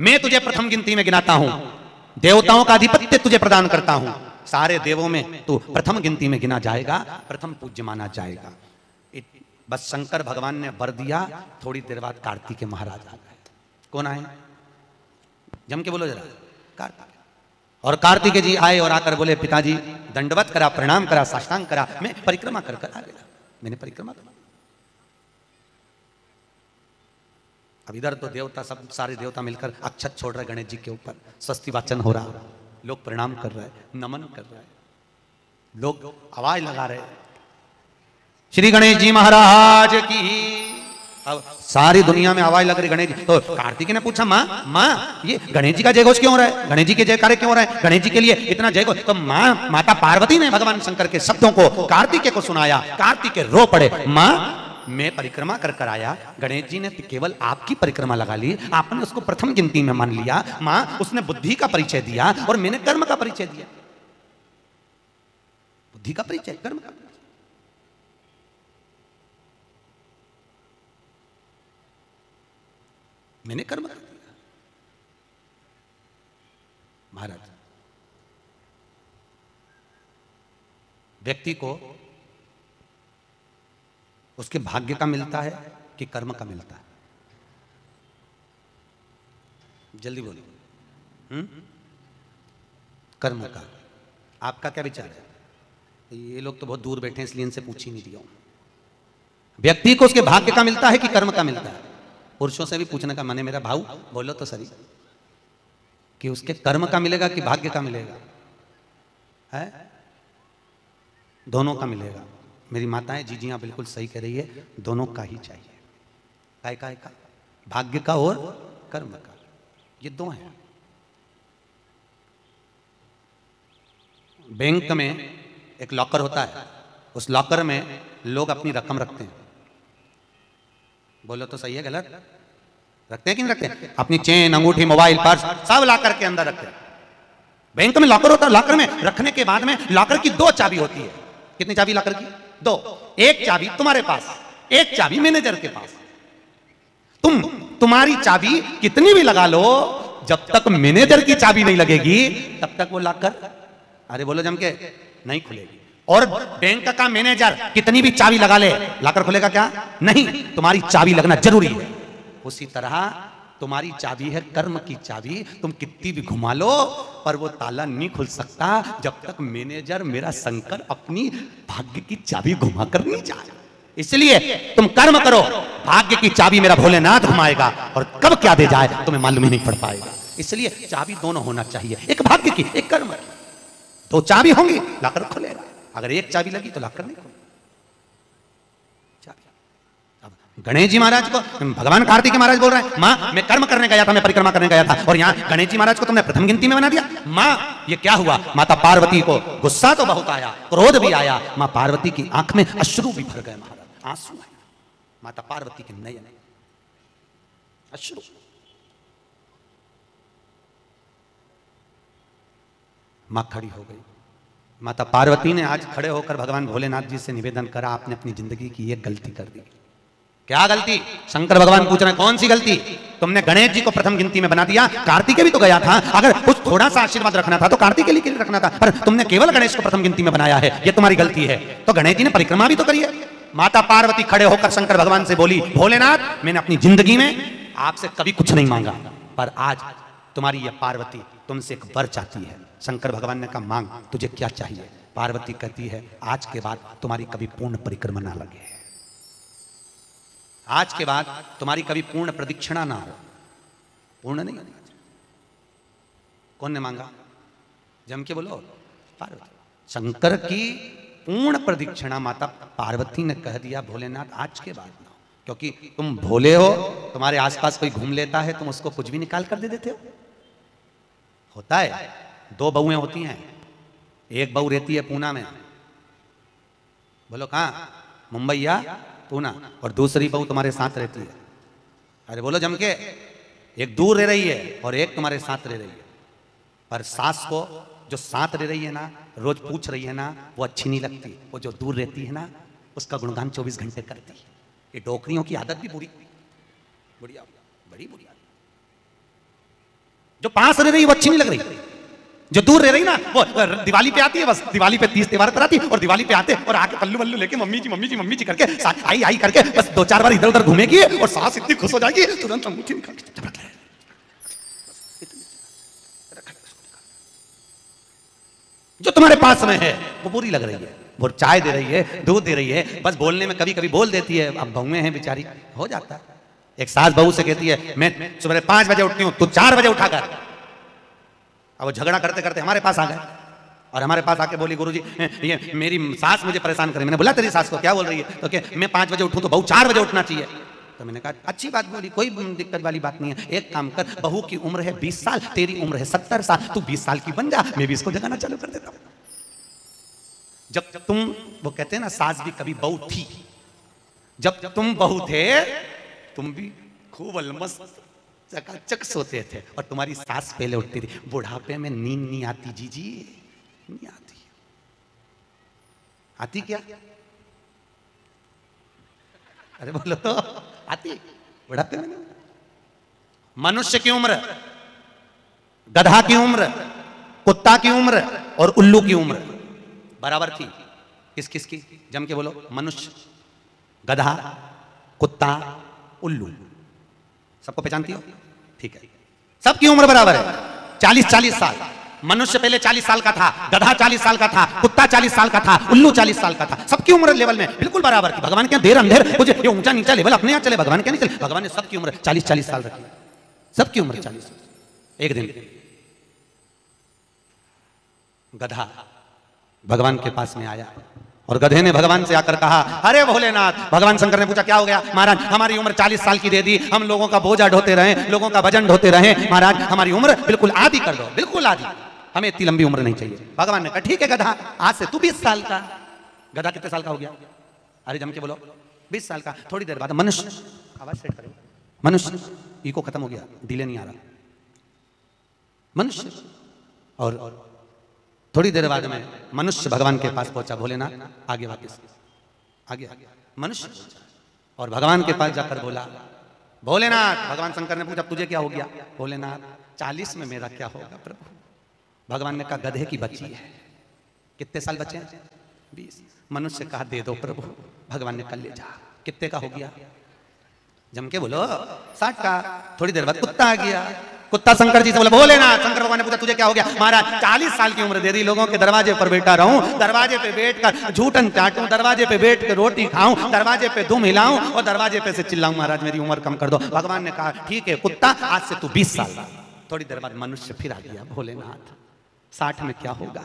मैं तुझे प्रथम गिनती में गिनाता हूँ। देवताओं का अधिपत्य तुझे प्रदान करता हूँ। सारे देवों में तू प्रथम गिनती में गिना जाएगा, प्रथम पूज्य माना जाएगा। बस शंकर भगवान ने वर दिया, थोड़ी देर बाद कार्तिक महाराज आ गए। कौन आए? जम के बोलो जरा। कार्तिक। और कार्तिक जी आए और आकर बोले, पिताजी, दंडवत करा, प्रणाम करा, साष्टांग करा, मैं परिक्रमा कर कर आ गया। मैंने परिक्रमा करा। अब इधर तो देवता, सब सारे देवता मिलकर अक्षत छोड़ रहे गणेश जी के ऊपर। स्वस्ति वाचन हो रहा लोग प्रणाम कर रहे हैं, नमन कर रहे हैं। लोग आवाज़ लगा रहे श्री गणेश जी महाराज की। अब सारी दुनिया में आवाज़ लग रही गणेश जी। तो कार्तिक ने पूछा, माँ माँ, ये गणेश जी का जयघोष क्यों हो रहा है? गणेश जी के जयकारे क्यों हो रहा है? गणेश जी के लिए इतना जयघोष। तो माँ, माता पार्वती ने भगवान शंकर के शब्दों को, कार्तिक को सुनाया। कार्तिक रो पड़े। माँ मैं परिक्रमा कर कर आया। गणेश जी ने केवल आपकी परिक्रमा लगा ली। आपने उसको प्रथम गिनती में मान लिया। माँ, उसने बुद्धि का परिचय दिया और मैंने कर्म का परिचय दिया। बुद्धि का परिचय, कर्म का परिचय। मैंने कर्म कर दिया। महाराज, व्यक्ति को उसके भाग्य का मिलता है कि कर्म का मिलता है। जल्दी बोलो हम्म? कर्म का। आपका क्या विचार है? ये लोग तो बहुत दूर बैठे हैं, इसलिए इनसे पूछ ही नहीं दिया व्यक्ति को उसके भाग्य का मिलता है कि कर्म का मिलता है? पुरुषों से भी पूछने का मन है, मेरा भाऊ, बोलो तो सही। कि उसके कर्म का मिलेगा कि भाग्य का मिलेगा? है? दोनों का मिलेगा। मेरी माताएँ जीजियाँ बिल्कुल सही कह रही है, दोनों का ही चाहिए। काय काय का भाग्य का और कर्म का। ये दो हैं। बैंक में एक लॉकर होता है। उस लॉकर में लोग अपनी रकम रखते हैं। बोलो तो सही है, गलत? रखते हैं कि नहीं रखते हैं? अपनी चेन, अंगूठी, मोबाइल, पर्स, सब लॉकर के अंदर रखते हैं। बैंक में लॉकर होता है, लॉकर में रखने के बाद में लॉकर की दो चाबी होती है। कितनी चाबी लॉकर की? दो, एक चाबी तुम्हारे पास, एक चाबी मैनेजर के पास। तुम तुम्हारी चाबी कितनी भी लगा लो, जब तक मैनेजर की चाबी नहीं लगेगी, तब तक वो लॉकर अरे बोलो जम के नहीं खुलेगी। और बैंक का मैनेजर कितनी भी चाबी लगा ले, लाकर खुलेगा क्या? नहीं, तुम्हारी चाबी लगना ज़रूरी है। उसी तरह तुम्हारी चाबी है, कर्म की चाबी, तुम कितनी भी घुमा लो, पर वो ताला नहीं खुल सकता जब तक मैनेजर मेरा शंकर अपनी भाग्य की चाबी घुमा कर नहीं जाए। इसलिए तुम कर्म करो, भाग्य की चाबी मेरा भोलेनाथ घुमाएगा और कब क्या दे जाए तुम्हें मालूम ही नहीं पड़ पाएगा। इसलिए चाबी दोनों होना चाहिए, एक भाग्य की, एक कर्म की। दो चाबी होंगी, लाकर खुलेगा। अगर एक चाबी लगी तो लाकर नहीं खुलेगा चाबी अब गणेश जी महाराज को, भगवान कार्तिक महाराज बोल रहे हैं, माँ, मैं कर्म करने गया था, मैं परिक्रमा करने गया था, और यहाँ गणेश जी महाराज को तुमने प्रथम गिनती में बना दिया। माँ, ये क्या हुआ? माता पार्वती को गुस्सा तो बहुत आया, क्रोध भी आया। माँ पार्वती की आँख में अश्रु भी भर गए महाराज, आँसू माता पार्वती के नयन अश्रु। माँ खड़ी हो गई। माता पार्वती ने आज खड़े होकर भगवान भोलेनाथ जी से निवेदन करा, आपने अपनी ज़िंदगी की ये गलती कर दी। क्या गलती? शंकर भगवान पूछ रहे कौन सी गलती? तुमने गणेश जी को प्रथम गिनती में बना दिया, कार्तिक भी तो गया था। अगर कुछ थोड़ा सा आशीर्वाद रखना था तो कार्तिक के लिए रखना था? पर तुमने केवल गणेश को प्रथम गिनती में बनाया है, ये तुम्हारी गलती है। तो गणेश जी ने परिक्रमा भी तो करी है। माता पार्वती खड़े होकर शंकर भगवान से बोली, भोलेनाथ, मैंने अपनी ज़िंदगी में आपसे कभी कुछ नहीं मांगा, पर आज तुम्हारी ये पार्वती तुमसे एक वर चाहती है। शंकर भगवान ने कहा, मांग, तुझे क्या चाहिए? पार्वती कहती है, आज के बाद तुम्हारी कभी पूर्ण परिक्रमा ना लगे। आज के बाद तुम्हारी कभी पूर्ण प्रदीक्षिणा ना हो। पूर्ण नहीं। कौन ने मांगा? जम के बोलो, पार्वती। शंकर की पूर्ण प्रदीक्षिणा माता पार्वती ने कह दिया, भोलेनाथ, आज के बाद ना क्योंकि तुम भोले हो, तुम्हारे आसपास कोई घूम लेता है, तुम उसको कुछ भी निकाल कर दे देते हो। होता है, दो बहुएँ होती हैं। एक बहू रहती है पूना में। बोलो, कहाँ? मुंबई या पूना और दूसरी बहू तुम्हारे साथ रहती है। अरे बोलो जम के। एक दूर रह रही है और एक तुम्हारे साथ रह रही है। पर सास को जो साथ रह रही है ना, रोज पूछ रही है ना, वो अच्छी नहीं लगती। वो जो दूर रहती है ना, उसका गुणगान 24 घंटे करती है। ये डोकरियों की आदत भी बुरी। बुढ़िया बड़ी बुरी जो पास रह रही है, वो अच्छी नहीं लग रही। जो दूर रह रही ना, वो दिवाली पे आती है, बस दिवाली पे तीस त्योहार कराती है, और दिवाली पे आते और आके पल्लू वल्लू लेके mummy ji mummy ji mummy ji करके आई आई करके, बस दो चार बार इधर उधर घूमेगी, और सास इतनी खुश हो जाएगी, तुरंत अंगूठी निकाल के। जो तुम्हारे पास में है, वो पूरी लग रही है, वो चाय दे रही है, दूध दे रही है, बस बोलने में कभी कभी बोल देती है, अब बहुएँ हैं बेचारी, हो जाता है एक सास बहू से कहती है, मैं सुबह पाँच बजे उठती हूँ, तू चार बजे उठा कर अब वो झगड़ा करते करते हमारे पास आ गए। और हमारे पास आके बोली, गुरुजी ये मेरी सास मुझे परेशान करे। मैंने बोला, तेरी सास को क्या बोल रही है? तो क्या मैं पाँच बजे उठूं तो बहू चार बजे उठना चाहिए। तो मैंने कहा, अच्छी बात बोली, कोई दिक्कत वाली बात नहीं है। एक काम कर, बहू की उम्र है बीस साल, तेरी उम्र है सत्तर साल, तू बीस साल की बन जा, मैं भी इसको जगाना चालू कर देता हूँ। जब तुम, वो कहते हैं ना, सास भी कभी बहू थी, जब तुम बहू थे, तुम भी खूब अलमस्त चकाचक सोते थे और तुम्हारी सास पहले उठती थी। बुढ़ापे में नींद नहीं आती जी जी नहीं आती। आती क्या? अरे बोलो। तो आती। बुढ़ापे में मनुष्य की उम्र, गधा की उम्र, कुत्ता की उम्र और उल्लू की उम्र। बराबर थी। किस किस की? जम के बोलो। मनुष्य, गधा, कुत्ता, उल्लू। सबको पहचानती हो? ठीक है। सबकी उम्र बराबर है। चालीस चालीस साल। मनुष्य पहले चालीस साल का था, गधा चालीस साल का था, कुत्ता चालीस साल का था, उल्लू चालीस साल का था। सबकी उम्र लेवल में, बिल्कुल बराबर थी। भगवान के देर अंधेर, कुछ ये ऊँचा नीचा लेवल अपने यहाँ चले, भगवान के नहीं चले। भगवान ने सबकी उम्र चालीस चालीस साल रखी। सबकी उम्र चालीस। एक दिन, गधा भगवान के पास में आया। और गधे ने भगवान से आकर कहा, अरे भोलेनाथ, भगवान शंकर ने पूछा, क्या हो गया? महाराज, हमारी उम्र 40 साल की दे दी, हम लोगों का बोझा ढोते रहे, लोगों का वज़न ढोते रहे, महाराज, हमारी उम्र बिल्कुल आधी कर दो, बिल्कुल आधी। हमें इतनी लंबी उम्र नहीं चाहिए। भगवान ने कहा, ठीक है गधा, आज से तू बीस साल का। गधा, कितने साल का हो गया? अरे जम के बोलो, बीस साल का, थोड़ी देर बाद, मनुष्य। मनुष्य इको खत्म हो गया डिले नहीं आ रहा। मनुष्य और थोड़ी देर बाद में मनुष्य भगवान के पास पहुँचा, भोलेनाथ, आगे वापस। आगे। मनुष्य और भगवान के पास जाकर बोला, भोलेनाथ, भगवान शंकर ने पूछा, तुझे क्या हो गया? भोलेनाथ, चालीस में मेरा क्या होगा, प्रभु? भगवान ने कहा, गधे की बच्ची है। कितने साल बचे? हैं बीस। मनुष्य कहा, दे दो प्रभु। भगवान ने कल ले जा। कितने का हो गया? जम के बोलो, साठ का। थोड़ी देर बाद कुत्ता आ गया। कुत्ता शंकर जी से बोला, बोले ना, शंकर भगवान ने पूछा, तुझे क्या हो गया? महाराज, चालीस साल की उम्र दे दी, लोगों के दरवाजे पर बैठा रहूँ, दरवाजे पे बैठ कर झूठन चाटूं, दरवाजे पे बैठ कर रोटी खाऊं, दरवाजे पे दुम हिलाऊं और दरवाजे पे से चिल्लाऊं, महाराज, मेरी उम्र कम कर दो। भगवान ने कहा, ठीक है, कुत्ता, आज से तू बीस साल थोड़ी देर बाद मनुष्य फिर आ गया, भोलेनाथ, साठ में क्या होगा?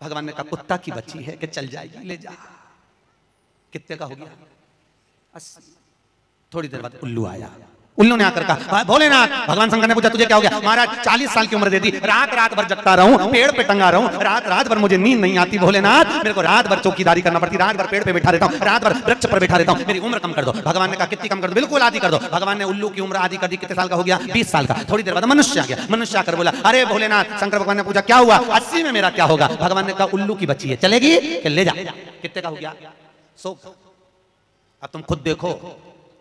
भगवान ने कहा, कुत्ता की बच्ची है कि चल जाएगी, ले जा। कितने का हो गया? थोड़ी देर बाद उल्लू आया। उल्लू ने आकर कहा भोलेनाथ, भगवान शंकर ने पूछा, तुझे क्या हो गया? महाराज, चालीस साल की उम्र दे दी, रात रात भर जगता रहूँ, पेड़ पे टंगा रहूँ, रात रात भर मुझे नींद नहीं आती, भोलेनाथ, मेरे को रात भर चौकीदारी करना पड़ती, रात भर पेड़ पे बैठा रहता हूँ, रात भर वृक्ष पर बैठा रहता हूँ, मेरी उम्र कम कर दो, भगवान ने कहा, कितनी कम कर दो, बिल्कुल आधी कर दो, भगवान ने उल्लू की उम्र आधी कर दी, कितने साल का हो गया? बीस साल का, थोड़ी देर बाद मनुष्य आ गया, मनुष्य आकर बोला, अरे भोलेनाथ, शंकर भगवान ने पूछा, क्या हुआ? अस्सी में मेरा क्या होगा? भगवान ने कहा, उल्लू की बच्ची है, चलेगी? ले जा, कितने का हो गया? सो, अब तुम खुद देखो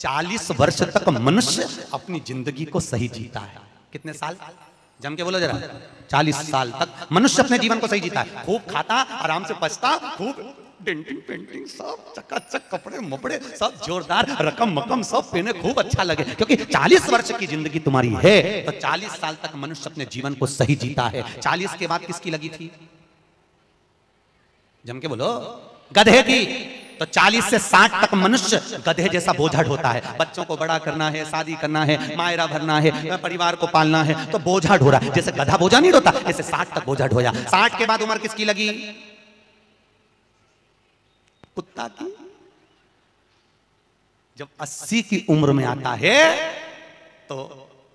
चालीस वर्ष तक मनुष्य अपनी ज़िंदगी को सही जीता है। कितने साल? जम के बोलो जरा। चालीस साल तक मनुष्य अपने जीवन को सही जीता है। खूब खाता आराम से पचता खूब डेंटिंग पेंटिंग सब चकाचक कपड़े मपड़े सब जोरदार रकम मकम सब पहने खूब अच्छा लगे। क्योंकि 40 वर्ष की ज़िंदगी तुम्हारी है तो 40 साल तक मनुष्य अपने जीवन को सही जीता है। 40 के बाद किसकी लगी थी? जम के बोलो। गधे की। तो 40 से 60 तक मनुष्य गधे जैसा बोझा ढोता है। बच्चों को बड़ा करना है, शादी करना है, मायरा भरना है, परिवार को पालना है तो बोझा ढो रहा है। जैसे गधा बोझा नहीं ढोता जैसे 60 तक बोझा ढोया 60 के बाद उम्र किसकी लगी? कुत्ता की। जब 80 की उम्र में आता है तो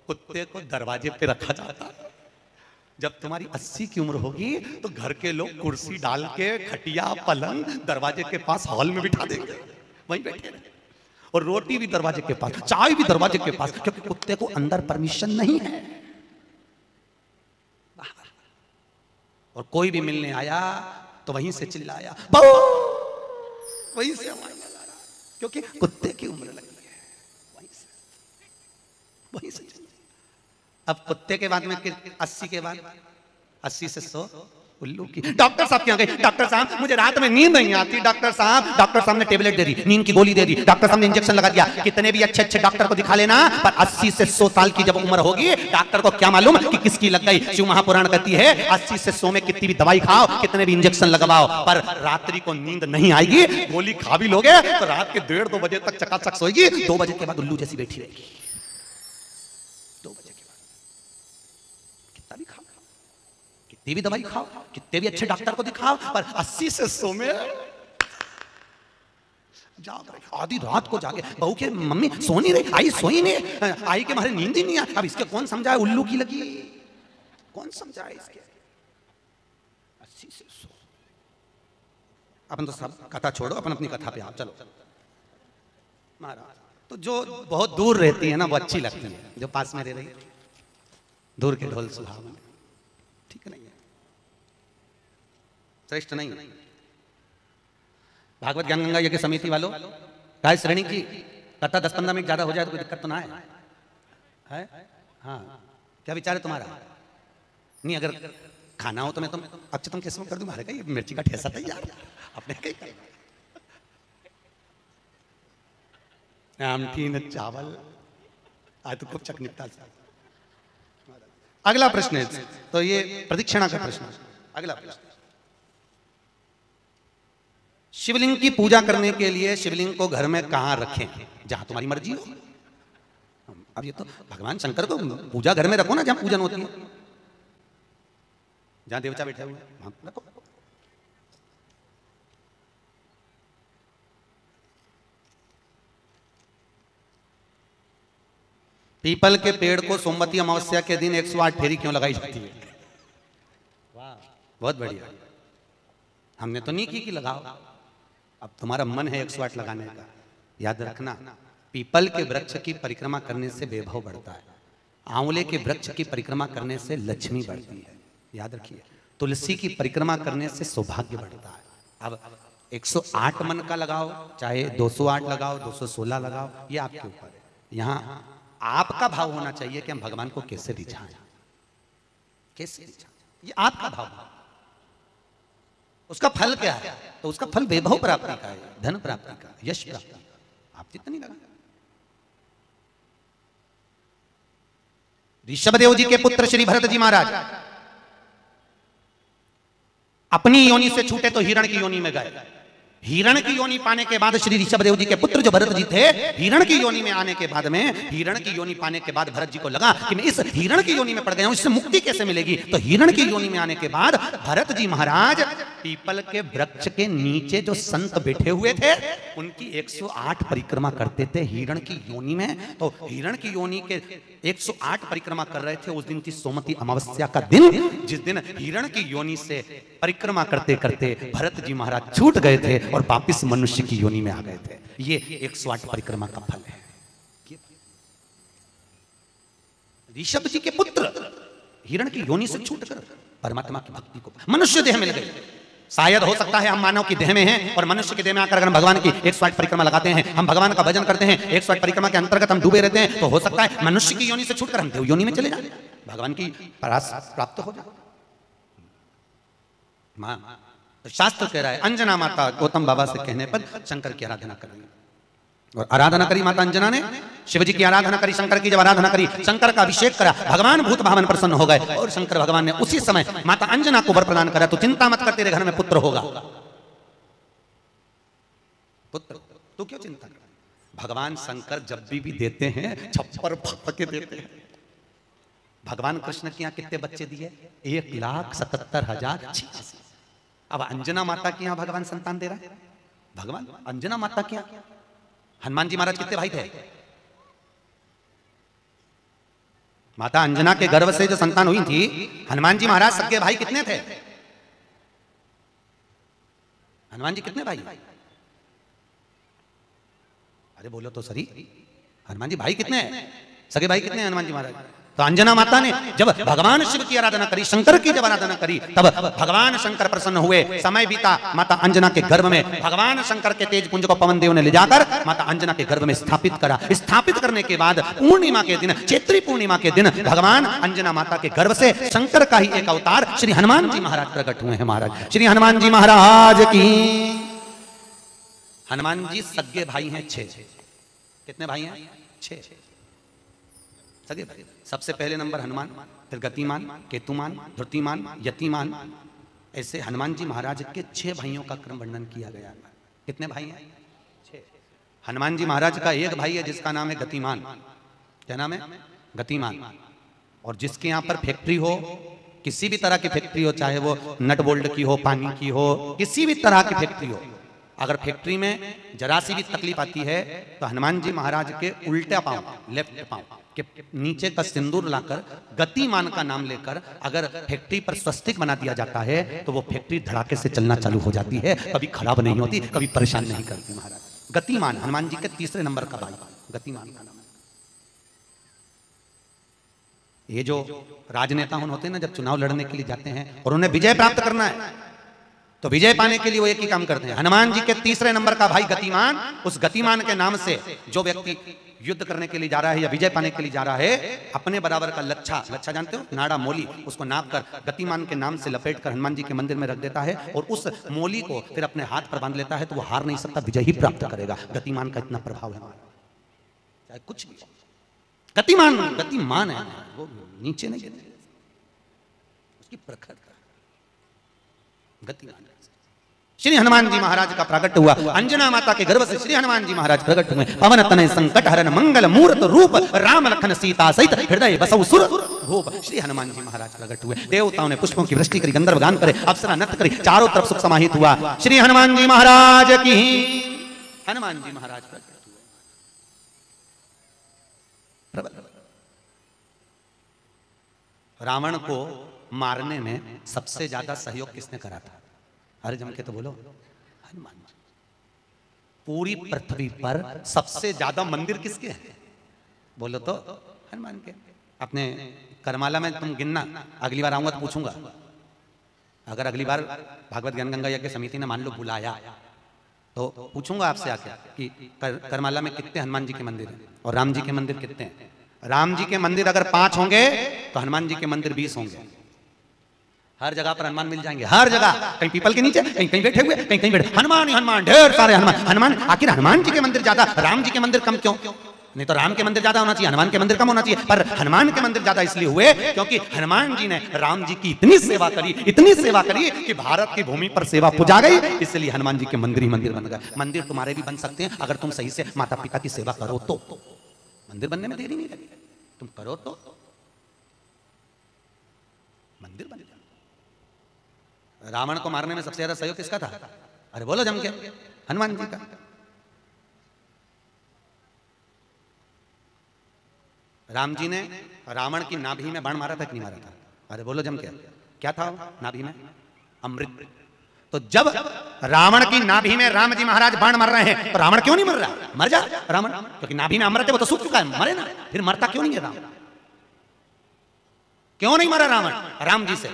कुत्ते को दरवाजे पे रखा जाता है। जब तुम्हारी अस्सी की उम्र होगी तो घर के लोग कुर्सी डाल के, खटिया, पलंग दरवाजे के पास हॉल में बिठा देंगे। वहीं बैठे और रोटी भी दरवाजे के पास, चाय भी दरवाजे के पास, क्योंकि कुत्ते को अंदर परमिशन नहीं है। और कोई भी मिलने आया तो वहीं से चिल्लाया वहीं से क्योंकि कुत्ते की उम्र लगी है वहीं से वहीं से चिल्लाया। अब कुत्ते के बाद में अस्सी के बाद? अस्सी से सौ? उल्लू की डॉक्टर साहब क्या गए डॉक्टर साहब, मुझे रात में नींद नहीं आती। डॉक्टर साहब डॉक्टर साहब ने टेबलेट दे दी, नींद की गोली दे दी। डॉक्टर साहब ने इंजेक्शन लगा दिया। कितने भी अच्छे अच्छे डॉक्टर को दिखा लेना, पर 80 से 100 साल की जब उम्र होगी, डॉक्टर को क्या मालूम कि किसकी लग गई? शिव महापुराण कहती है 80 से 100 में कितनी भी दवाई खाओ, कितने भी इंजेक्शन लगवाओ, पर रात्रि को नींद नहीं आएगी। गोली खा भी लोगे तो रात के डेढ़ दो बजे तक चकाचक सोएगी, दो बजे के बाद उल्लू जैसी बैठी रहेगी। कितनी भी दवाई खाओ, कितने भी अच्छे डॉक्टर को दिखाओ, पर 80 से 100 में आधी रात को जागे। बहू के मम्मी सो नहीं रही, आई सोई नहीं। आई के मारे नींद ही नहीं आई अब इसके कौन समझाए उल्लू की लगी? कौन समझाए इसके? अस्सी से सौ। अपन तो सब कथा छोड़ो, अपन अपनी कथा पे आप चलो। तो जो बहुत दूर रहती है ना, वो अच्छी लगती है। जो पास में रह रही दूर के ढोल सुहावन। ठीक नहीं है श्रेष्ठ नहीं। भागवत ज्ञान गंगा यज्ञ समिति वालों काय श्रेणी की कथा दस पंद्रह मिनट ज़्यादा हो जाए तो कोई दिक्कत तो ना है है? हाँ। क्या विचार है तुम्हारा? नहीं, अगर खाना हो तो मैं तुम अच्छा तुम कैसे कर दूँ? मारे ये मिर्ची का ठेसा तैयार अपने कहीं चावल। आज तो खूब चकनिकता से अगला प्रश्न है तो ये प्रदीक्षिणा का प्रश्न। अगला प्रश्न। शिवलिंग की पूजा करने के लिए शिवलिंग को घर में कहाँ रखें? जहाँ तुम्हारी मर्ज़ी हो। अब ये तो भगवान शंकर को पूजा घर में रखो ना जहाँ पूजन होती है। जहाँ देवता बैठे हुए वहाँ रखो। पीपल के पेड़ को सोमवती अमावस्या के दिन 108 फेरी क्यों लगाई जाती है? बहुत बढ़िया। हमने तो नहीं की कि लगाओ। अब तुम्हारा मन है 108 लगाने का। याद रखना, पीपल के वृक्ष की परिक्रमा करने से वैभव बढ़ता है। आंवले के वृक्ष की परिक्रमा करने से लक्ष्मी बढ़ती है। याद रखिए, तुलसी की परिक्रमा करने से सौभाग्य बढ़ता है। अब 108 मन का लगाओ, चाहे 208 लगाओ 216 लगाओ, ये आपके ऊपर है। यहाँ आपका भाव होना चाहिए कि हम भगवान को कैसे रिझाएँ। कैसे रिझाएँ? ये आपका भाव है। उसका फल क्या है? तो उसका फल वैभव प्राप्ति का है, धन प्राप्ति का, यश प्राप्ति का। आप जितनी लगा ऋषभदेव जी के पुत्र श्री भरत जी महाराज, अपनी योनि से छूटे तो हिरण की योनि में गए। हिरण की योनि पाने के बाद श्री ऋषभदेव जी के पुत्र जो भरत जी थे, हिरण की योनि में आने के बाद में, हिरण की योनि पाने के बाद भरत जी को लगा कि मैं इस हिरण की योनि में पड़ गया हूँ, इससे मुक्ति कैसे मिलेगी? तो हिरण की योनि में आने के बाद भरत जी महाराज पीपल के वृक्ष के नीचे जो संत बैठे हुए थे, उनकी 108 परिक्रमा करते थे हिरण की योनि में। तो हिरण की योनि के 108 परिक्रमा कर रहे थे उस दिन थी सोमती अमावस्या का दिन, जिस दिन हिरण की योनि से परिक्रमा करते करते भरत जी महाराज छूट गए थे। और वापिस मनुष्य की योनि में आ गए थे। ये 108 परिक्रमा का फल है। ऋषभ जी के पुत्र हिरण की योनि से छूटकर परमात्मा की भक्ति को मनुष्य देह मिल गई शायद हो सकता है हम मानव की देह में हैं और मनुष्य की देह में आकर अगर हम भगवान की एक स्वाट परिक्रमा लगाते हैं, हम भगवान का भजन करते हैं, एक स्वाट परिक्रमा के अंतर्गत हम डूबे रहते हैं तो हो सकता है मनुष्य की योनि से छूटकर हम देव योनि में चले जाए। भगवान की प्राप्त हो जाए। माँ तो शास्त्र कह रहा है, अंजना माता गौतम बाबा से कहने पर शंकर की आराधना करेंगे और आराधना करी माता अंजना ने, शिवजी की आराधना करी, शंकर की जब आराधना करी, शंकर का अभिषेक करा, भगवान भूत भावन प्रसन्न हो गए और शंकर भगवान ने उसी समय माता अंजना को वर प्रदान करा तो चिंता मत कर, तेरे घर में पुत्र होगा। पुत्र, तू क्यों चिंता कर भगवान शंकर जब भी भी देते हैं, छप्पर फट देते हैं। भगवान कृष्ण के यहाँ कितने बच्चे दिए? एक लाख सतहत्तर हज़ार छियासी। अब अंजना माता के यहाँ भगवान संतान दे रहा है? भगवान? अंजना माता के यहाँ? हनुमान जी महाराज कितने भाई थे? माता अंजना के गर्भ से जो संतान हुई थी, हनुमान जी महाराज सबके भाई कितने थे? हनुमान जी कितने भाई? अरे बोलो तो सही। हनुमान जी भाई कितने सगे भाई कितने हनुमान जी महाराज? तो अंजना माता ने जब भगवान शिव की आराधना करी, शंकर की जब आराधना करी, तब भगवान शंकर प्रसन्न हुए। समय बीता, माता अंजना के गर्भ में भगवान शंकर के तेज पुंज को पवन देव ने ले जाकर माता अंजना के गर्भ में स्थापित करा। स्थापित करने के बाद पूर्णिमा के दिन, चैत्री पूर्णिमा के दिन भगवान अंजना माता के गर्भ से शंकर का ही एक अवतार श्री हनुमान जी महाराज प्रकट हुए हैं महाराज। श्री हनुमान जी महाराज की। हनुमान जी सगे भाई हैं छे कितने भाई हैं? छे सगे भाई। सबसे पहले नंबर हनुमान, फिर गतिमान, केतुमान, धृतिमान, यतिमान। ऐसे हनुमान जी महाराज के छह भाइयों का क्रम वर्णन किया गया। कितने भाई हैं? हनुमान जी महाराज का एक भाई है, जिसका नाम है गतिमान। क्या नाम है? गतिमान। और जिसके यहाँ पर फैक्ट्री हो, किसी भी तरह की फैक्ट्री हो, चाहे वो नट बोल्ट की हो, पानी की हो, किसी भी तरह की फैक्ट्री हो अगर फैक्ट्री में जरा सी भी तकलीफ़ आती है तो हनुमान जी महाराज के उल्टा पाँव लेफ़्ट पाँव, के नीचे का सिंदूर लाकर गतिमान का नाम लेकर अगर फैक्ट्री पर स्वस्तिक बना दिया जाता है तो वो फैक्ट्री धड़ाके से चलना चालू हो जाती है। कभी खराब नहीं होती, कभी परेशान नहीं करती महाराज। गतिमान हनुमान जी के तीसरे नंबर का भाई, गतिमान। का नाम ये जो राजनेता होते हैं ना, जब चुनाव लड़ने के लिए जाते हैं, और उन्हें विजय प्राप्त करना है तो विजय पाने के लिए वो एक ही काम करते हैं। हनुमान जी के तीसरे नंबर का भाई गतिमान, उस गतिमान के नाम से जो व्यक्ति युद्ध करने के लिए जा रहा है या विजय पाने के लिए जा रहा है, अपने बराबर का लच्छा लच्छा जानते हो? नाड़ा मोली, उसको नाप कर गतिमान के नाम से लपेट कर हनुमान जी के मंदिर में रख देता है और उस मोली को फिर अपने हाथ पर बाँध लेता है तो वो हार नहीं सकता, विजय ही प्राप्त करेगा। गतिमान का इतना प्रभाव है चाहे कुछ भी गतिमान गतिमान है। वो नीचे नहीं उसकी प्रखरता गतिमान श्री हनुमान जी महाराज का प्रकट हुआ। अंजना माता के गर्भ से श्री हनुमान जी महाराज प्रकट हुए। पवन तनय संकट हरण मंगल मूर्त रूप राम लखन सीता सहित हृदय बसौ सुर भूप श्री हनुमान जी महाराज प्रकट हुए। देवताओं ने पुष्पों की वृष्टि करी, गंधर्व गान करे, अप्सरा नत करी, चारों तरफ़ सुख समाहित हुआ। श्री हनुमान जी महाराज की हनुमान जी महाराज प्रकट हुए। रावण को मारने में सबसे ज़्यादा सहयोग किसने करा था? अरे जम के तो बोलो। हनुमान पूरी पृथ्वी पर सबसे ज़्यादा मंदिर किसके हैं? बोलो तो हनुमान के। अपने करमाला में तुम गिनना। अगली बार आऊँगा तो पूछूँगा। अगर अगली बार भागवत ज्ञान गंगा यज्ञ समिति ने मान लो बुलाया तो पूछूँगा आपसे आके कि कर, करमाला में कितने हनुमान जी के मंदिर हैं और राम जी के मंदिर कितने हैं? राम जी के मंदिर अगर पाँच होंगे तो हनुमान जी के मंदिर बीस होंगे। हर जगह पर हनुमान मिल जाएँगे, हर जगह। कहीं पीपल के नीचे, कहीं कहीं बैठे हुए, कहीं कहीं बैठे हनुमान हनुमान, ढेर सारे हनुमान। हनुमान, आखिर हनुमान जी के मंदिर ज़्यादा, राम जी के मंदिर कम क्यों? नहीं तो राम के मंदिर ज़्यादा होना चाहिए, हनुमान के मंदिर कम होना चाहिए। पर हनुमान के मंदिर ज़्यादा इसलिए हुए क्योंकि हनुमान जी ने राम जी की इतनी सेवा करी, इतनी सेवा करी कि भारत की भूमि पर सेवा पुजा गई, इसलिए हनुमान जी के मंदिर ही मंदिर बन गए। मंदिर तुम्हारे भी बन सकते हैं, अगर तुम सही से माता पिता की सेवा करो तो। मंदिर बनने में देरी नहीं लगी। तुम करो तो। मंदिर बन। रावण को मारने में सबसे ज़्यादा सहयोग किसका था? अरे बोलो जम के। हनुमान जी का। राम जी ने रावण की नाभि में बाण मारा था कि नहीं मारा था? अरे बोलो जम के। क्या था नाभि में? अमृत। तो जब रावण की नाभि में राम जी महाराज बाण मर रहे हैं तो रावण क्यों नहीं मर रहा? मर जा रावण। क्योंकि नाभि में अमृत है, वो तो सूख चुका है, मरे ना। फिर मरता क्यों नहीं है रावण? क्यों नहीं मरा रावण? राम जी से।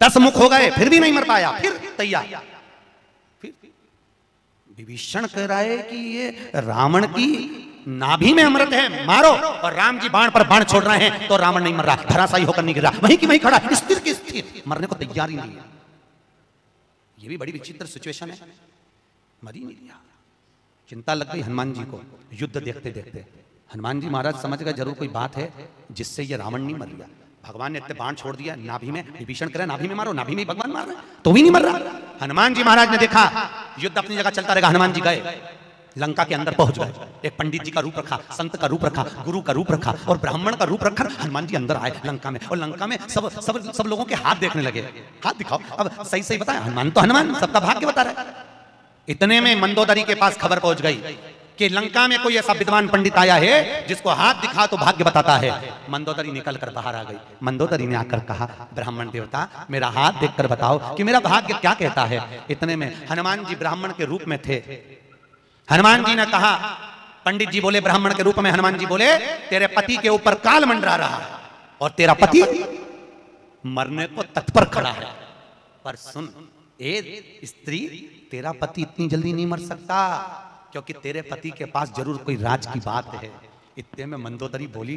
दस मुख हो गए, फिर भी नहीं मर पाया, फिर तैयार। फिर विभीषण कह रहा है कि ये रावण की नाभि में अमृत है, मारो, और राम जी बाण पर बाण छोड़ रहे हैं तो रावण नहीं मर रहा धराशाई होकर नहीं गिर रहा, वहीं की वहीं खड़ा, स्थिर की स्थिर, मरने को तैयार ही नहीं है। ये भी बड़ी विचित्र सिचुएशन है। मरी नहीं लिया। चिंता लग गई हनुमान जी को, युद्ध देखते देखते हनुमान जी महाराज, समझ गए, ज़रूर कोई बात है जिससे ये रावण नहीं मर गया। भगवान ने इतने बाण छोड़ दिया नाभि में विभीषण करे नाभि में मारो नाभि में भगवान मार रहे तो भी नहीं मर रहा। हनुमान जी महाराज ने देखा, युद्ध अपनी जगह चलता रहेगा, हनुमान जी गए, लंका के अंदर पहुँच गए। एक पंडित जी का रूप रखा, संत का रूप रखा, गुरु का रूप रखा और ब्राह्मण का रूप रखकर हनुमान जी अंदर आए लंका में और लंका में सब सब सब लोगों के हाथ देखने लगे। हाथ दिखाओ, अब सही सही बताया हनुमान तो हनुमान, सबका भाग्य बता रहे इतने में मंदोदरी के पास खबर पहुँच गई। कि लंका में कोई ऐसा विद्वान पंडित आया है जिसको हाथ दिखा तो भाग्य बताता है। मंदोदरी निकल कर बाहर आ गई। मंदोदरी ने आकर कहा, ब्राह्मण देवता, मेरा हाथ देखकर बताओ कि मेरा भाग्य क्या कहता है? इतने में हनुमान जी ब्राह्मण के रूप में थे। हनुमान जी ने कहा, पंडित जी बोले, ब्राह्मण के रूप में हनुमान जी बोले, तेरे पति के ऊपर काल मंडरा रहा है और तेरा पति मरने को तत्पर खड़ा है। पर सुन ए स्त्री तेरा पति इतनी जल्दी नहीं मर सकता। क्योंकि तेरे पति के पास ज़रूर कोई राज की बात है। इतने में मंदोदरी बोली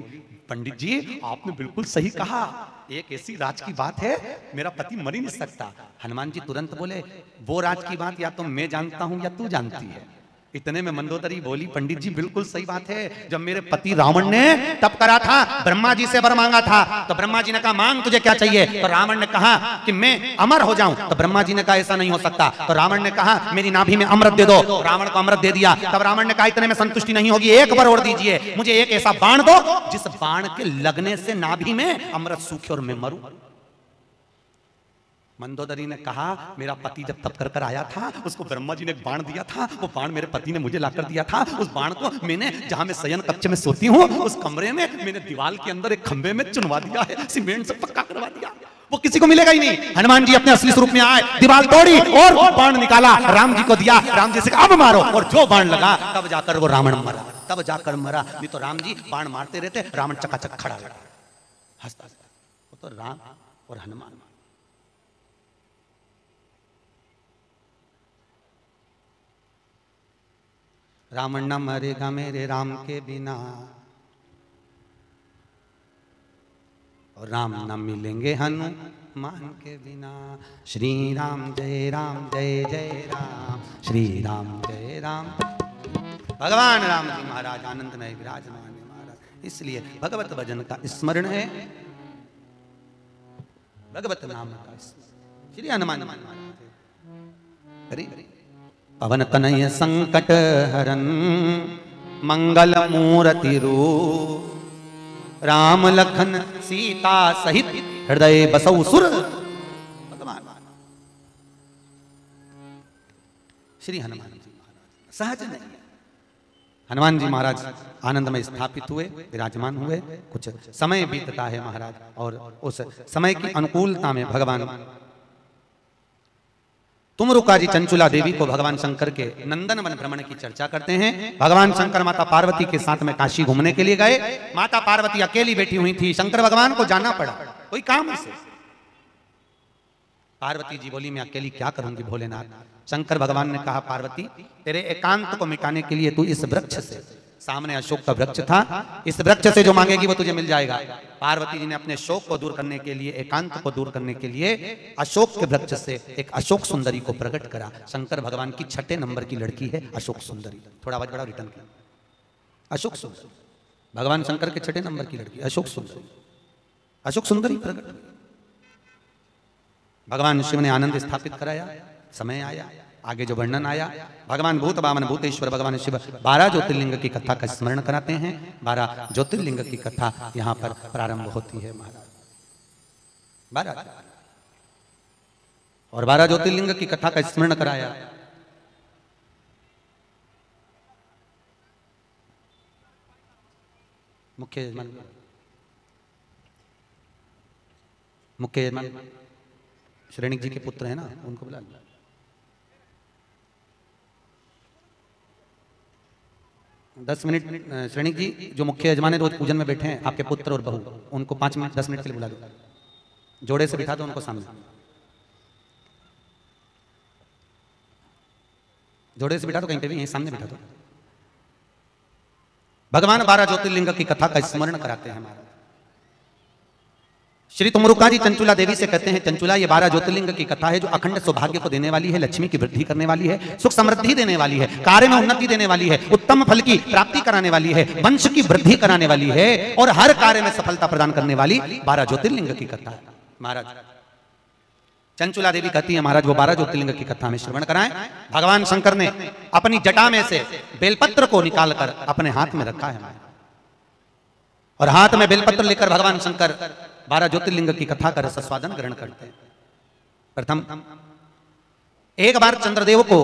पंडित जी आपने बिल्कुल सही कहा। एक ऐसी राज की बात है मेरा पति मर ही नहीं सकता। हनुमान जी तुरंत बोले वो राज की बात या तो मैं जानता हूँ या तू जानती है। इतने में मंदोदरी बोली पंडित जी बिल्कुल सही बात है। जब मेरे पति रावण ने तप करा था ब्रह्मा जी से वर मांगा था तो ब्रह्मा जी ने कहा मांग तुझे क्या चाहिए? तो रावण ने कहा कि मैं अमर हो जाऊँ। तो ब्रह्मा जी ने कहा ऐसा नहीं हो सकता। तो रावण ने कहा मेरी नाभि में अमृत दे दो। रावण को अमृत दे दिया। तब रावण ने कहा इतने में संतुष्टि नहीं होगी एक बार और दीजिए। मुझे एक ऐसा बाण दो जिस बाण के लगने से नाभि में अमृत सूखे और मैं मरूं। मंदोदरी ने कहा, मेरा पति जब तप कर कर आया था, उसको ब्रह्मा जी ने बाण दिया था, वो बाण मेरे पति ने मुझे लाकर दिया था। उस बाण को मैंने जहाँ मैं शयन कक्ष में सोती हूँ, उस कमरे में मैंने दीवार के अंदर एक खंबे में चुनवा दिया है, सीमेंट से पक्का करवा दिया। वो किसी को मिलेगा ही नहीं। हनुमान जी अपने असली स्वरूप में आए दीवार तोड़ी और बाण निकाला, राम जी को दिया। राम जी से अब मारो। और जो बाण लगा, तब जाकर वो रावण मरा। तब जाकर मरा। नहीं तो राम जी बाण मारते रहते, रावण चकाचक खड़ा लगा। हंसता तो राम और हनुमान। रावण न मरेगा मेरे राम के बिना। और राम न मिलेंगे हनुमान के बिना। श्री राम जय राम जय जय राम। श्री राम जय राम। भगवान राम जी महाराज, आनंद में विराजमान महाराज। इसलिए भगवत भजन का स्मरण है। भगवत नाम का श्री हनुमान हरि हरि। पवन तनय संकट हरन मंगल मूर्ति राम लखन सीता सहित हृदय बसौ सुर। श्री हनुमान जी महाराज, सहज नहीं हनुमान जी महाराज आनंद में स्थापित हुए, विराजमान हुए। कुछ समय बीतता है महाराज, और उस समय की अनुकूलता में भगवान जी चंचुला देवी को भगवान शंकर के नंदन वन भ्रमण की चर्चा करते हैं। भगवान शंकर माता पार्वती के साथ में काशी घूमने के लिए गए। माता पार्वती अकेली बैठी हुई थी। शंकर भगवान को जाना पड़ा। कोई काम से पार्वती जी बोली, मैं अकेली क्या करूँगी भोलेनाथ? शंकर भगवान ने कहा, पार्वती, तेरे एकांत को मिटाने के लिए तू इस वृक्ष से सामने अशोक का वृक्ष था। इस वृक्ष से जो मांगेगी वो तुझे मिल जाएगा। पार्वती जी ने अपने शोक को दूर करने के लिए, एकांत को दूर करने के लिए अशोक के वृक्ष से एक अशोक सुंदरी को प्रकट करा। शंकर भगवान की छठे नंबर की लड़की है अशोक सुंदरी। थोड़ा आवाज़ बड़ा रिटर्न किया अशोक सुंदरी। भगवान शंकर के छठे नंबर की लड़की, अशोक सुंदरी। अशोक सुंदरी प्रकट। भगवान शिव ने आनंद स्थापित कराया, समय आया। आगे जो वर्णन आया, भगवान भूत, बामन भूतेश्वर, भगवान शिव, बारह ज्योतिर्लिंग की कथा का स्मरण कराते हैं। बारह ज्योतिर्लिंग की कथा यहाँ पर प्रारंभ होती है बारह। और बारह ज्योतिर्लिंग की कथा का स्मरण कराया। मुख्य मुख्य श्रेणिक जी के पुत्र है ना, उनको बुला दस मिनट श्रेणी जी, जो मुख्य यजमान रोज पूजन में बैठे हैं, आपके पुत्र और बहू, उनको पाँच मिनट, दस मिनट के लिए बुला दो। जोड़े से बिठा दो उनको सामने। जोड़े से बिठा दो, कहीं पे भी, यहीं सामने बिठा दो। भगवान बारह ज्योतिर्लिंग की कथा का स्मरण कराते हैं हमारा। श्री तुमरुका जी चंचुला देवी से कहते हैं, चंचुला, ये बारह ज्योतिर्लिंग की कथा है, जो अखंड सौभाग्य को देने वाली है, लक्ष्मी की वृद्धि करने वाली है, सुख समृद्धि देने वाली है, कार्य में उन्नति देने वाली है, उत्तम फल की प्राप्ति कराने वाली है, वंश की वृद्धि कराने वाली है और हर कार्य में सफलता प्रदान करने वाली बारह ज्योतिर्लिंग की कथा है। महाराज, चंचुला देवी कहती है, महाराज, वो बारह ज्योतिर्लिंग की कथा में श्रवण कराएँ। भगवान शंकर ने अपनी जटा में से बेलपत्र को निकालकर अपने हाथ में रखा है। और हाथ में बेलपत्र लेकर भगवान शंकर बारह ज्योतिर्लिंग की कथा का रस स्वादन ग्रहण करते हैं। प्रथम, एक बार चंद्रदेव को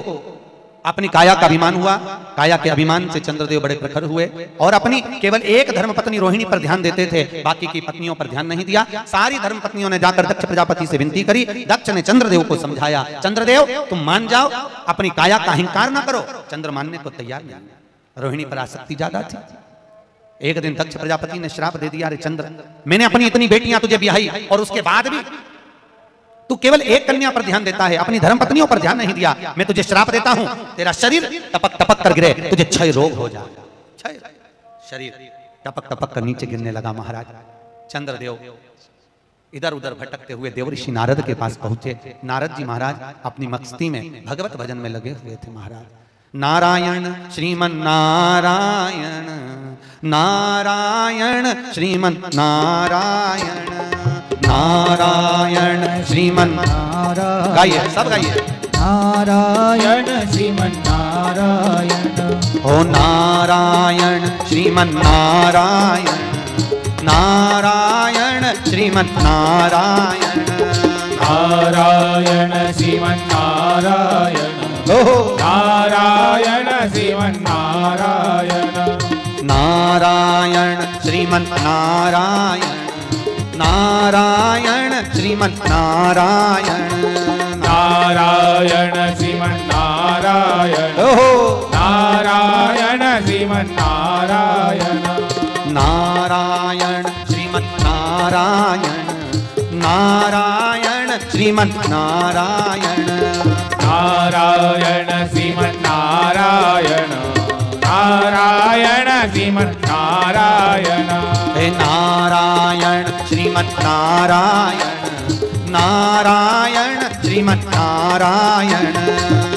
अपनी काया का अभिमान हुआ। काया के अभिमान से चंद्रदेव बड़े प्रखर हुए और अपनी केवल एक धर्म पत्नी रोहिणी पर ध्यान देते थे। बाकी की पत्नियों पर ध्यान नहीं दिया। सारी धर्म पत्नियों ने जाकर दक्ष प्रजापति से विनती करी। दक्ष ने चंद्रदेव को समझाया, चंद्रदेव, तुम मान जाओ। अपनी काया का अहंकार ना करो। चंद्र मानने को तैयार नहीं रोहिणी पर आसक्ति ज़्यादा थी। एक दिन दक्ष प्रजापति ने श्राप दे दिया, अरे चंद्र, मैंने अपनी इतनी बेटियाँ तुझे ब्याही और उसके बाद भी तू केवल एक कन्या पर ध्यान देता है, अपनी धर्म पत्नियों पर ध्यान नहीं दिया। मैं तुझे श्राप देता हूँ, तेरा शरीर टपक टपक कर गिरे, तुझे क्षय रोग हो क्षय शरीर टपक टपक कर नीचे गिरने लगा महाराज। चंद्रदेव इधर उधर भटकते हुए देवऋषि नारद के पास पहुँचे। नारद जी महाराज, अपनी मस्ती में भगवत भजन में लगे हुए थे महाराज। नारायण श्रीमन नारायण नारायण श्रीमन नारायण नारायण श्रीमन गाइए सब गाइए। नारायण श्रीमन नारायण ओ नारायण श्रीमन नारायण नारायण श्रीमन नारायण नारायण श्रीमन नारायण नारायण श्रीमन नारायण। नारायण श्रीमन नारायण। नारायण श्रीमन नारायण नारायण श्रीमन नारायण ओहो। नारायण श्रीमन नारायण नारायण श्रीमन नारायण। नारायण श्रीमन नारायण। नारायण श्रीमन नारायण। नारायण श्रीमन नारायण। हे नारायण श्रीमन नारायण। नारायण श्रीमन नारायण।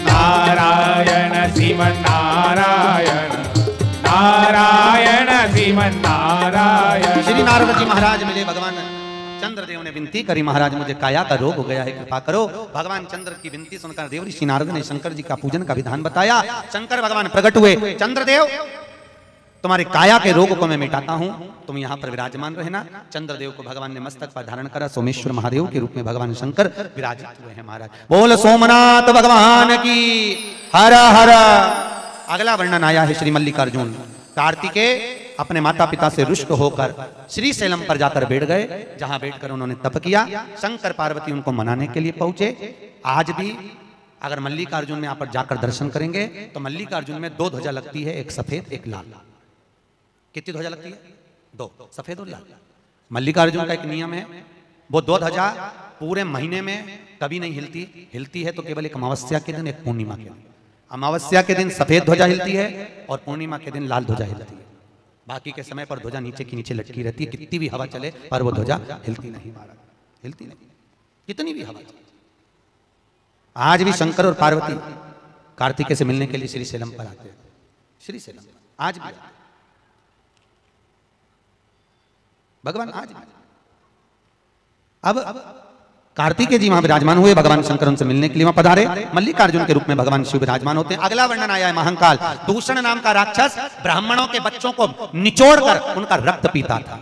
नारायण श्रीमन नारायण। नारायण श्रीमन नारायण। श्री नारद जी महाराज मिले भगवान। चंद्रदेव ने विनती करी, महाराज, मुझे काया का रोग हो गया है, कृपा करो। भगवान चंद्र की विनती सुनकर देव ऋषि नारद ने शंकर जी का पूजन का विधान बताया। शंकर भगवान प्रकट हुए, चंद्रदेव, तुम्हारे काया के रोग को मैं मिटाता हूँ। तुम यहाँ पर विराजमान रहना। चंद्रदेव को भगवान ने मस्तक पर धारण करा। सोमेश्वर महादेव के रूप में भगवान शंकर विराजित हुए हैं, महाराज, बोल सोमनाथ भगवान की, हर हर। अगला वर्णन आया है श्री मल्लिकार्जुन। कार्तिकेय अपने माता पिता से रुष्ट होकर श्री सैलम पर जाकर बैठ गए, जहाँ बैठकर उन्होंने तप किया। शंकर पार्वती उनको मनाने के लिए पहुँचे। आज भी अगर मल्लिकार्जुन में यहाँ पर जाकर दर्शन करेंगे तो मल्लिकार्जुन में दो ध्वजा लगती है, एक सफ़ेद, एक लाल। कितनी ध्वजा लगती है? दो। सफ़ेद और लाल। मल्लिकार्जुन का एक नियम है, वो दो ध्वजा पूरे महीने में कभी नहीं हिलती। हिलती है तो केवल एक अमावस्या के दिन, एक पूर्णिमा के दिन। अमावस्या के दिन सफ़ेद ध्वजा हिलती है और पूर्णिमा के दिन लाल ध्वजा हिलती है। बाकी के समय पर ध्वजा नीचे की नीचे लटकी रहती है। कितनी भी हवा चले पर वो ध्वजा हिलती नहीं। महाराज हिलती नहीं। कितनी भी हवा चले। आज भी शंकर और पार्वती कार्तिकेय से मिलने के लिए श्री सेलम पर आते हैं। श्री सेलम आज भी भगवान आज अब कार्तिकेय जी वहाँ विराजमान हुए, भगवान शंकर उनसे मिलने के लिए वहाँ पधारे। मल्लिकार्जुन के रूप में भगवान शिव विराजमान होते। हैं अगला वर्णन आया है महांकाल। दूषण नाम का राक्षस ब्राह्मणों के बच्चों को निचोड़कर उनका रक्त पीता था।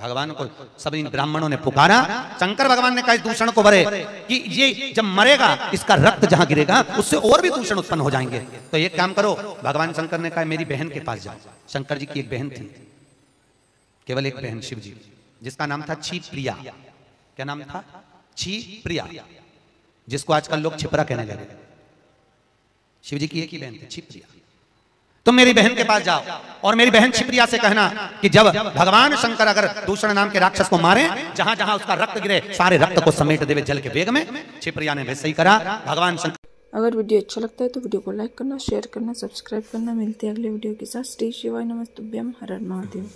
भगवान को सभी ब्राह्मणों ने पुकारा। शंकर भगवान ने कहा दूषण को भरे कि ये जब मरेगा, इसका रक्त जहाँ गिरेगा, उससे और भी दूषण उत्पन्न हो जाएँगे। तो एक काम करो, भगवान शंकर ने कहा, मेरी बहन के पास जाओ। शंकर जी की एक बहन थी, केवल एक बहन शिव जी जिसका नाम था छी प्रिया क्या नाम था? छी प्रिया, जिसको आजकल लोग छिपरा कहने लगे। शिव जी की एक ही बहन थी, छी प्रिया। तुम मेरी बहन के पास जाओ और मेरी बहन छिप्रिया से कहना कि जब भगवान शंकर अगर दूषण नाम के राक्षस को मारे, जहाँ जहाँ उसका रक्त गिरे, सारे रक्त को समेट देवे जल के वेग में छिप्रिया ने वैसे ही करा, भगवान शंकर अगर वीडियो अच्छा लगता है तो वीडियो को लाइक करना, शेयर करना, सब्सक्राइब करना। मिलते हैं अगले वीडियो के साथ। श्री शिवाय नमस्तुभ्यम हर महादेव।